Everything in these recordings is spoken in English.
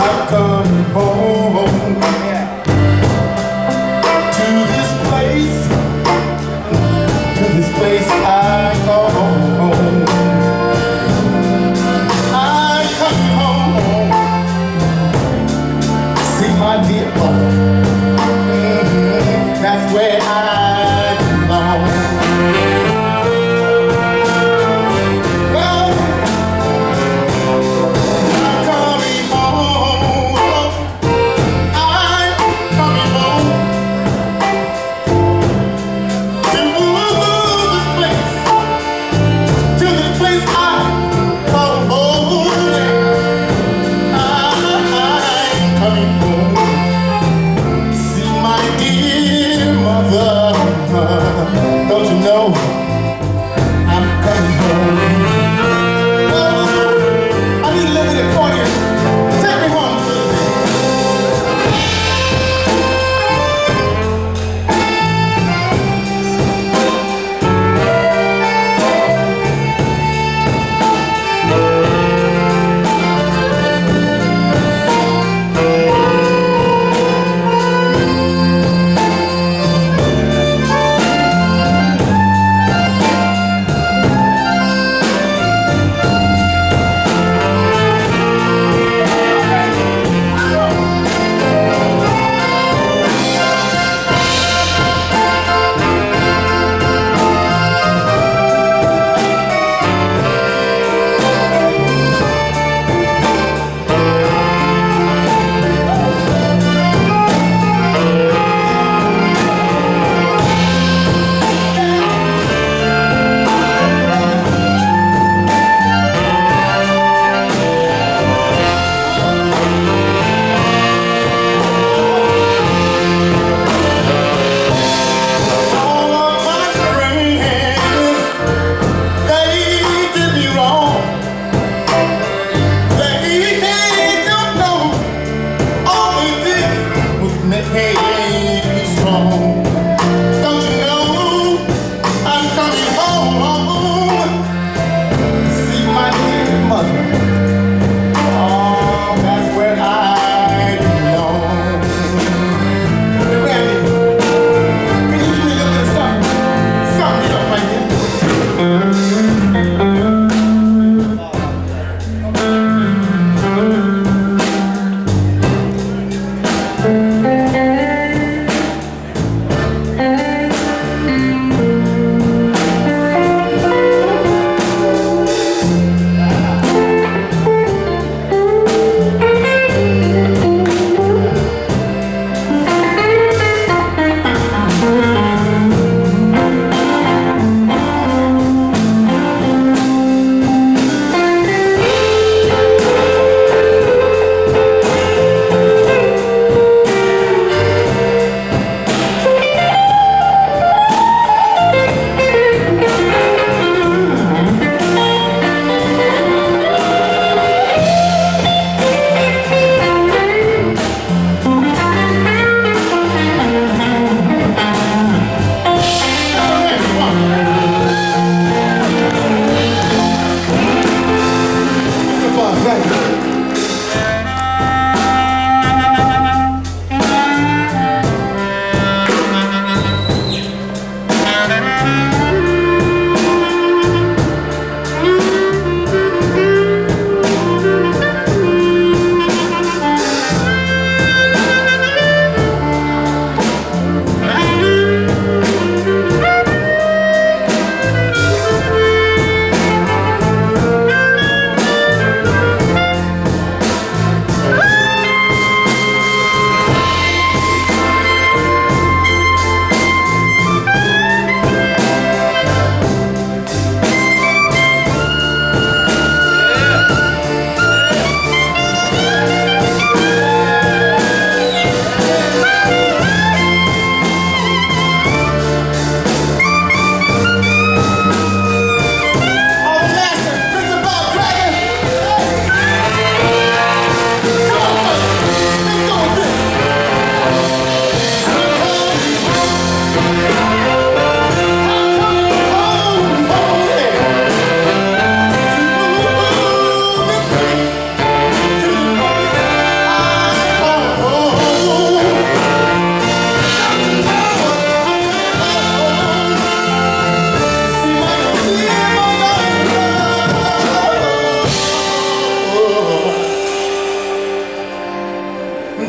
I'm coming home. Yeah.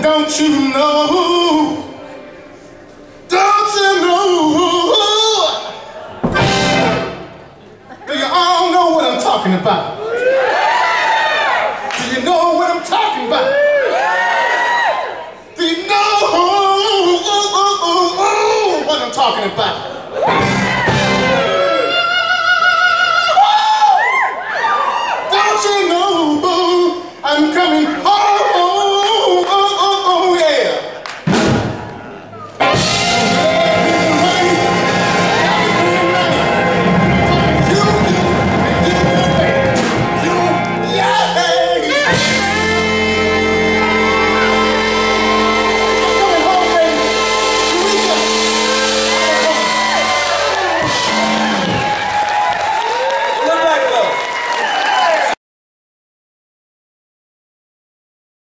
Don't you know? Don't you know? Do you all know what I'm talking about? Do you know what I'm talking about? Do you know what I'm talking about?